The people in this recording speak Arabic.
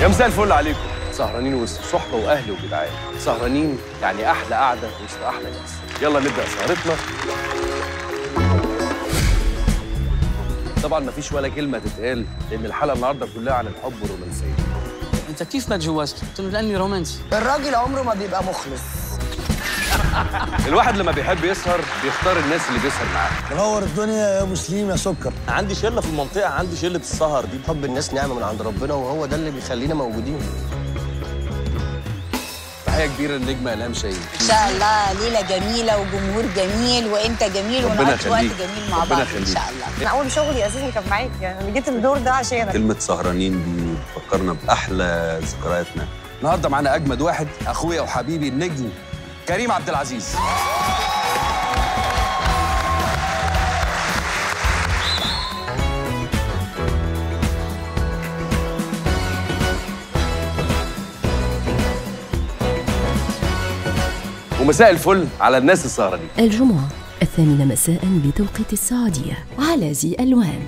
يا مساء الفل عليكم. سهرانين وسط صحبة وأهل وجدعان. سهرانين يعني أحلى قعدة وسط أحلى ناس. يلا نبدأ سهرتنا. طبعا مفيش ولا كلمة تتقال لأن الحلقة النهارده كلها عن الحب والرومانسيه أنت كيف ما تجوزت؟ قلت له لأني رومانسي. الراجل عمره ما بيبقى مخلص. الواحد لما بيحب يسهر بيختار الناس اللي بيسهر معاها منور الدنيا يا مسلم يا سكر. عندي شلة في المنطقة عندي شلة السهر دي. حب الناس نعمه من عند ربنا وهو ده اللي بيخلينا موجودين. تحيه كبيرة للنجمه الهام شاهين إن شاء الله ليلة جميلة وجمهور جميل وانت جميل ونقضي وقت. جميل مع ربنا بعض إن. شاء الله. أنا أول شغلي أساسا كان معاك يعني أنا جيت الدور ده عشانك. كلمة سهرانين دي بتفكرنا بأحلى ذكرياتنا. النهارده معانا أجمد واحد أخويا وحبيبي النجم كريم عبد العزيز. ومساء الفل على الناس السهرانين الجمعة الثامنة مساء بتوقيت السعودية على زي ألوان.